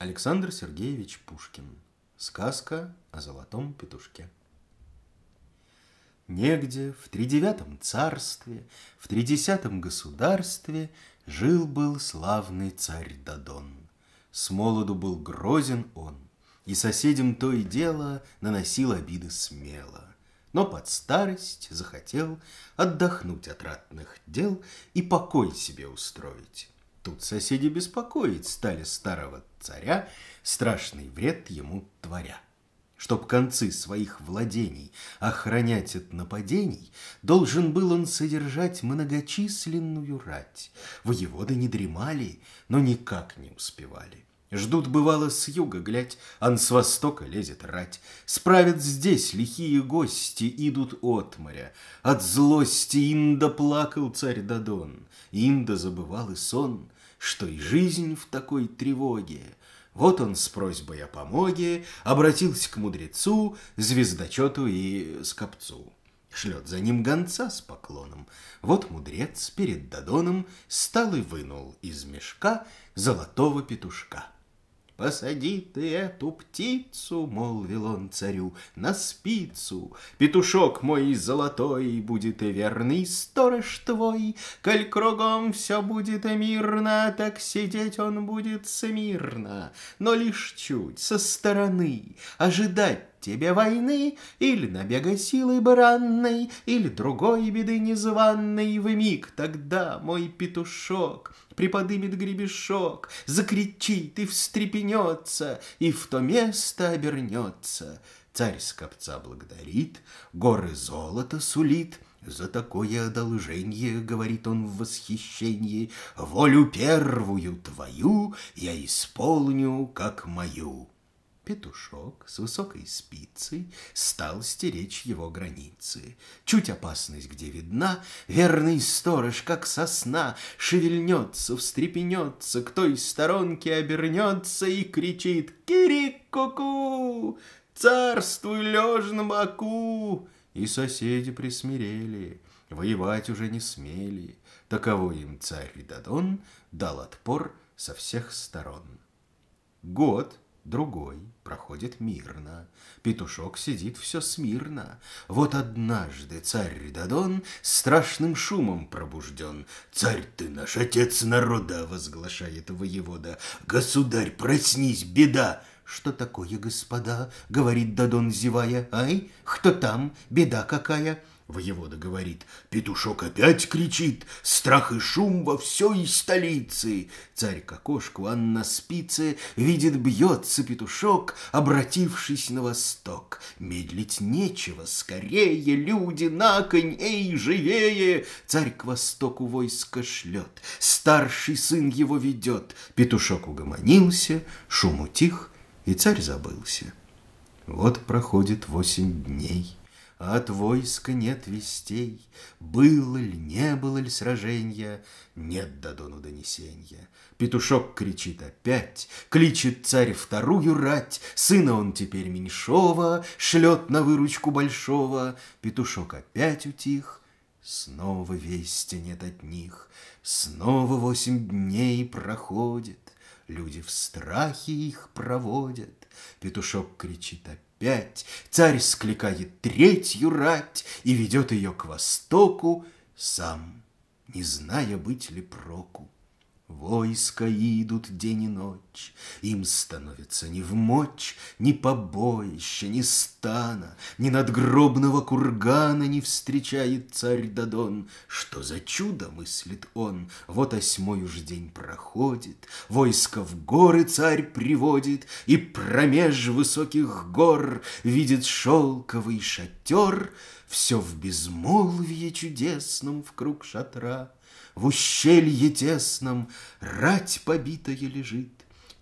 Александр Сергеевич Пушкин. Сказка о золотом петушке. Негде в тридевятом царстве, в тридесятом государстве Жил-был славный царь Дадон. С молоду был грозен он, И соседям то и дело наносил обиды смело. Но под старость захотел отдохнуть от ратных дел И покой себе устроить. Тут соседи беспокоить стали старого царя, Страшный вред ему творя. Чтоб концы своих владений охранять от нападений, Должен был он содержать многочисленную рать. Воеводы не дремали, но никак не успевали. Ждут, бывало, с юга, глядь, ан с востока лезет рать. Справят здесь лихие гости, идут от моря. От злости Инда плакал царь Дадон, Инда забывал и сон, что и жизнь в такой тревоге. Вот он с просьбой о помоге обратился к мудрецу, звездочету и скопцу. Шлет за ним гонца с поклоном. Вот мудрец перед Дадоном стал и вынул из мешка золотого петушка. «Посади ты эту птицу, — молвил он царю, — на спицу. Петушок мой золотой будет и верный сторож твой. Коль кругом все будет мирно, так сидеть он будет смирно. Но лишь чуть со стороны ожидать тебе войны Или набега силы баранной, Или другой беды незваной В миг тогда мой петушок Приподымет гребешок, Закричит и встрепенется, И в то место обернется. Царь скопца благодарит, Горы золота сулит, за такое одолжение, говорит он в восхищении, волю первую твою я исполню, как мою. Петушок с высокой спицей стал стеречь его границы. Чуть опасность где видна, верный сторож, как сосна, шевельнется, встрепенется, к той сторонке обернется и кричит «Кирик-ку-ку! Царствуй, лежь на боку!» И соседи присмирели, воевать уже не смели. Таково им царь Дадон дал отпор со всех сторон. Год — Другой проходит мирно, петушок сидит все смирно. Вот однажды царь Дадон страшным шумом пробужден. «Царь ты наш, отец народа!» — возглашает воевода. «Государь, проснись, беда!» «Что такое, господа?» — говорит Дадон, зевая. «Ай, кто там? Беда какая?» Воевода говорит, петушок опять кричит, страх и шум во всей столице. Царь к окошку, Ан на спице, видит, бьется петушок, обратившись на восток. Медлить нечего, скорее, люди на конь, эй, живее! Царь к востоку войско шлет, старший сын его ведет. Петушок угомонился, шум утих, и царь забылся. Вот проходит восемь дней от войска нет вестей. Было ли, не было ли сражения, нет Дадону донесения. Петушок кричит опять, кличет царь вторую рать, Сына он теперь меньшого шлет на выручку большого. Петушок опять утих, снова вести нет от них. Снова восемь дней проходит, люди в страхе их проводят. Петушок кричит опять. Царь скликает третью рать и ведет ее к востоку, сам, не зная, быть ли проку. Войска идут день и ночь, Им становится ни в мочь, Ни побоища, ни стана, Ни надгробного кургана Не встречает царь Дадон. Что за чудо, мыслит он, Вот осьмой уж день проходит, Войско в горы царь приводит, И промеж высоких гор Видит шелковый шатер, Все в безмолвии чудесном В круг шатра. В ущелье тесном рать побитая лежит,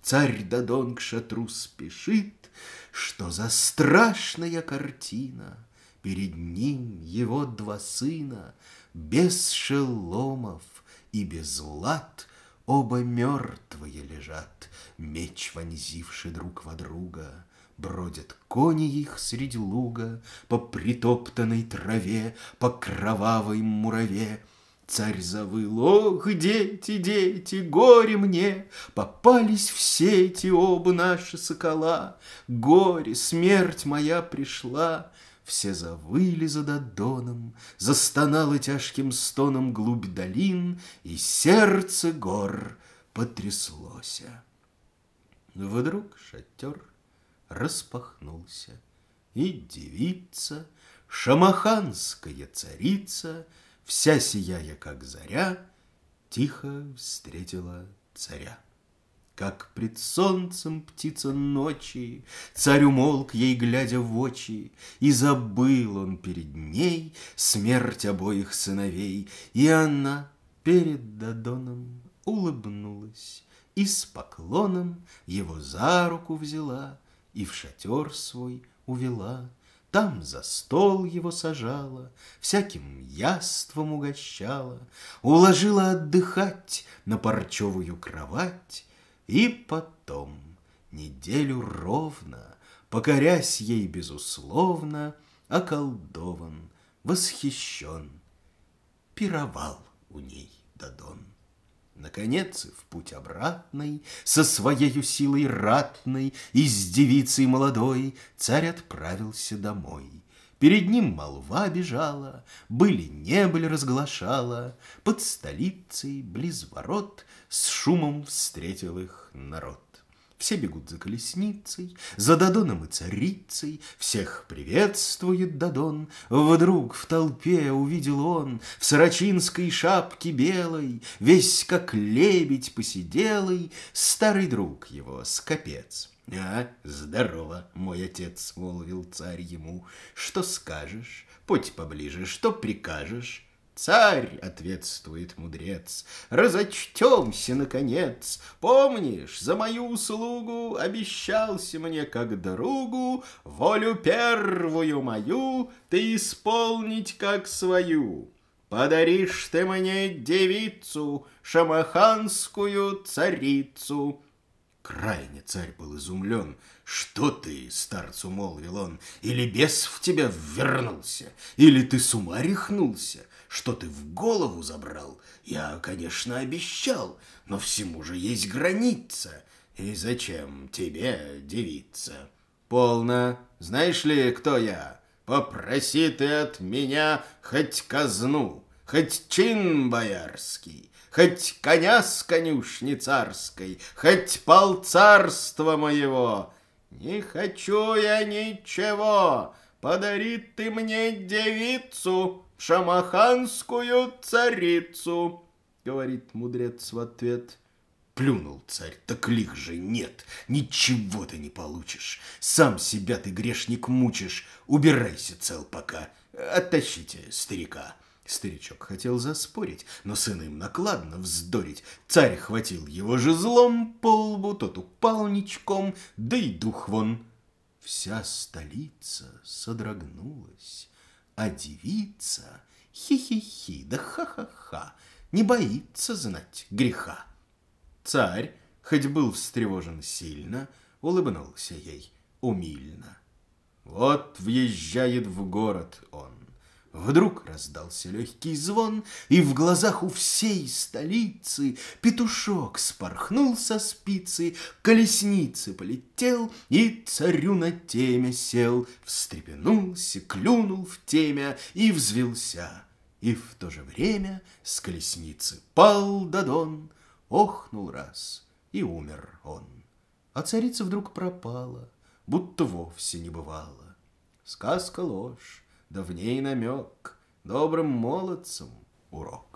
Царь Дадон к шатру спешит, Что за страшная картина! Перед ним его два сына, Без шеломов и без лад, Оба мертвые лежат, Меч вонзивший друг во друга. Бродят кони их среди луга По притоптанной траве, По кровавой мураве, Царь завыл, ох, дети, дети, горе мне, Попались в сети оба наши сокола, Горе, смерть моя пришла, все завыли за Додоном, Застонало тяжким стоном глубь долин, И сердце гор потряслося. Вдруг шатер распахнулся, И девица, шамаханская царица, Вся сияя, как заря, Тихо встретила царя. Как пред солнцем птица ночи, Царь умолк ей, глядя в очи, И забыл он перед ней Смерть обоих сыновей, И она перед Додоном улыбнулась И с поклоном его за руку взяла И в шатер свой увела. Там за стол его сажала, Всяким яством угощала, Уложила отдыхать на парчевую кровать, и потом, неделю ровно, Покорясь ей безусловно, Околдован, восхищен, Пировал у ней Дадон. Наконец, в путь обратный, Со своею силой ратной И с девицей молодой Царь отправился домой. Перед ним молва бежала, Были не были разглашала, Под столицей, близ ворот, С шумом встретил их народ. Все бегут за колесницей, за Дадоном и царицей, Всех приветствует Дадон. Вдруг в толпе увидел он В сорочинской шапке белой, Весь как лебедь посиделый, Старый друг его, скопец. «А, здорово, мой отец», — молвил царь ему, «Что скажешь? Путь поближе, что прикажешь?» Царь, ответствует мудрец, разочтемся, наконец. Помнишь, за мою услугу обещался мне как другу волю первую мою ты исполнить как свою. Подаришь ты мне девицу, шамаханскую царицу. Крайне царь был изумлен. «Что ты, старцу молвил он, или бес в тебя вернулся, или ты с ума рехнулся? Что ты в голову забрал? Я, конечно, обещал, но всему же есть граница. И зачем тебе девица? Полно. Знаешь ли, кто я? Попроси ты от меня хоть казну, хоть чин боярский, хоть коня с конюшни царской, хоть пол царства моего. Не хочу я ничего, подари ты мне девицу, шамаханскую царицу, говорит мудрец в ответ. Плюнул царь, так лих же нет, ничего ты не получишь. Сам себя ты, грешник, мучишь. Убирайся цел пока, оттащите старика. Старичок хотел заспорить, но сын им накладно вздорить. Царь хватил его же злом по лбу, тот упал ничком, да и дух вон. Вся столица содрогнулась а девица хи-хи-хи, да ха-ха-ха, не боится знать греха. Царь, хоть был встревожен сильно, улыбнулся ей умильно. Вот въезжает в город он. Вдруг раздался легкий звон, и в глазах у всей столицы петушок спорхнул со спицы, колесницы полетел и царю на теме сел, встрепенулся, клюнул в темя и взвелся. И в то же время с колесницы пал Дадон, охнул раз, и умер он. А царица вдруг пропала, будто вовсе не бывало. Сказка ложь, да в ней намек, добрым молодцам урок.